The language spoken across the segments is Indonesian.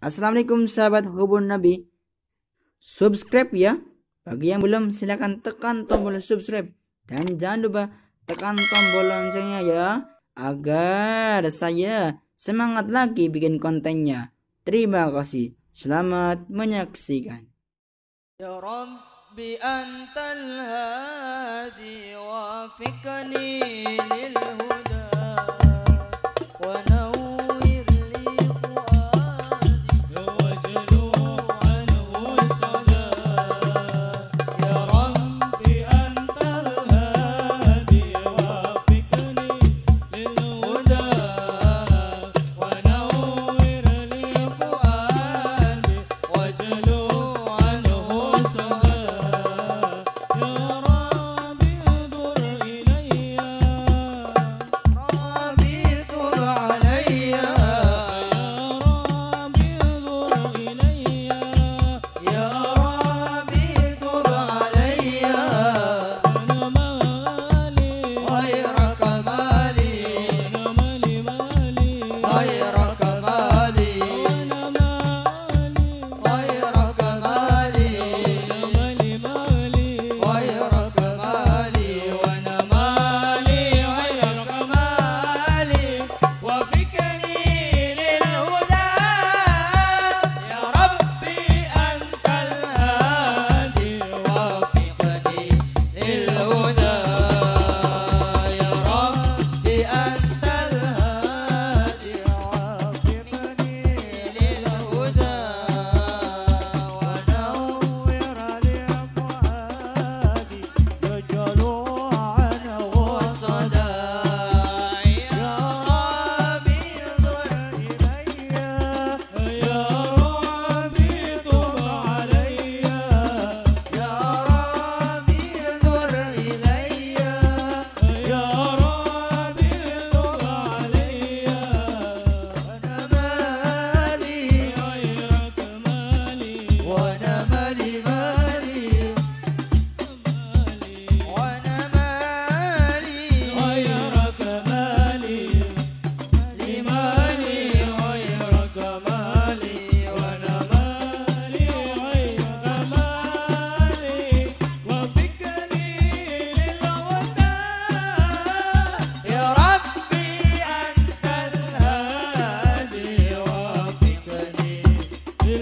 Assalamualaikum sahabat hubun Nabi. Subscribe ya. Bagi yang belum silahkan tekan tombol subscribe. Dan jangan lupa tekan tombol loncengnya ya. Agar saya semangat lagi bikin kontennya. Terima kasih. Selamat menyaksikan. Ya Rabbi antal hadi lilhu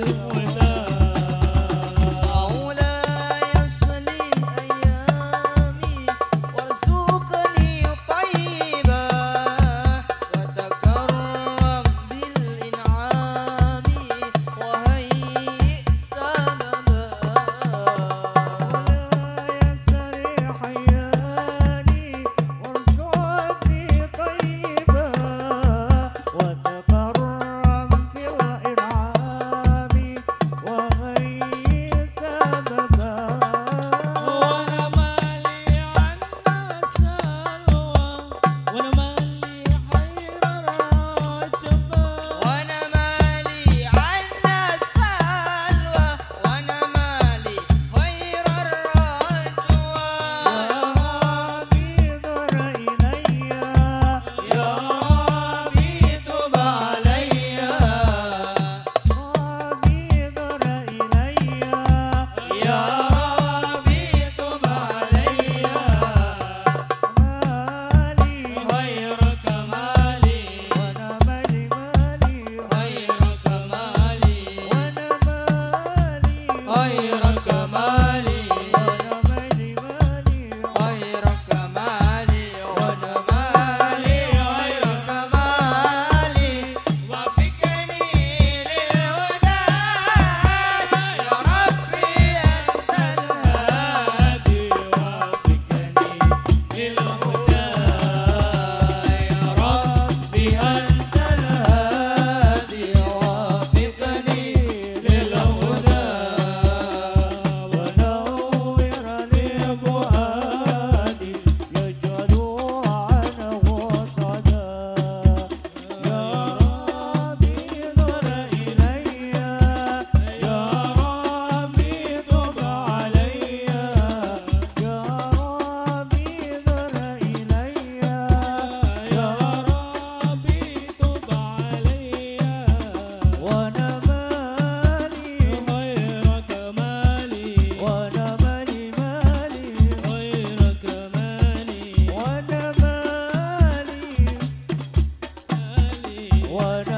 you. what I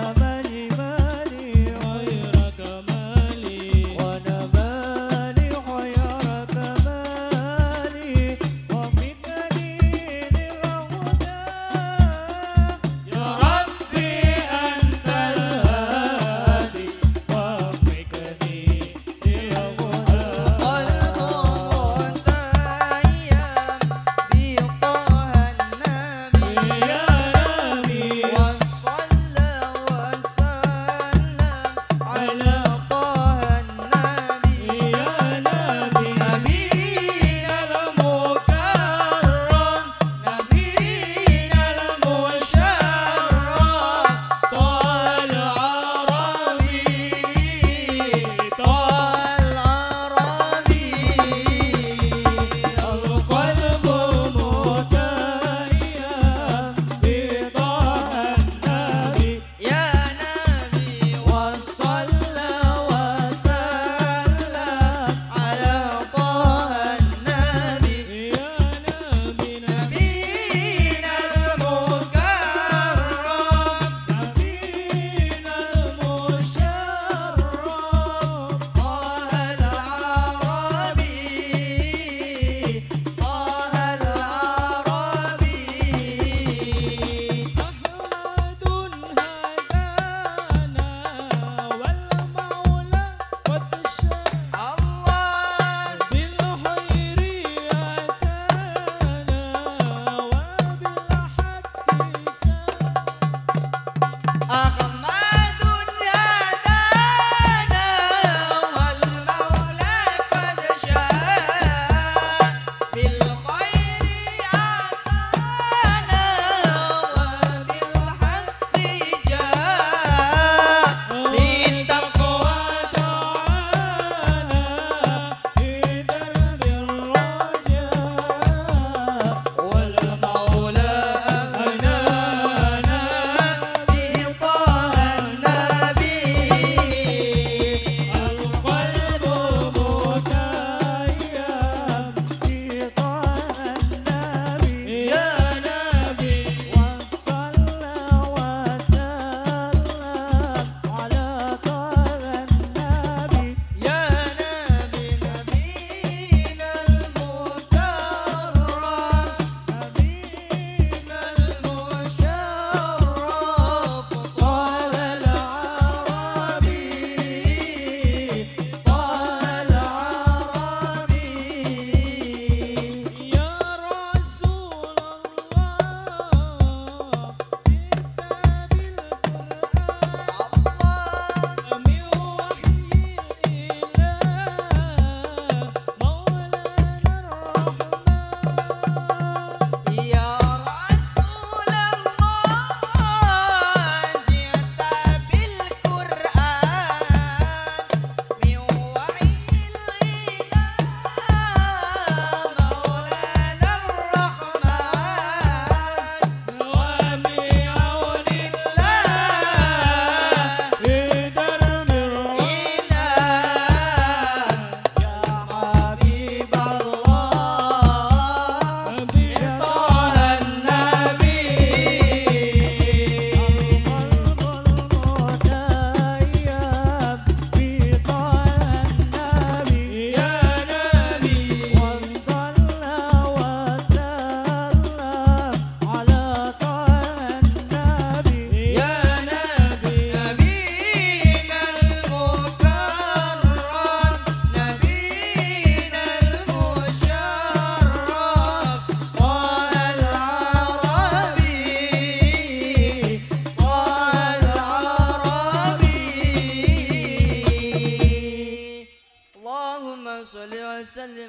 وسلم وبارك عليه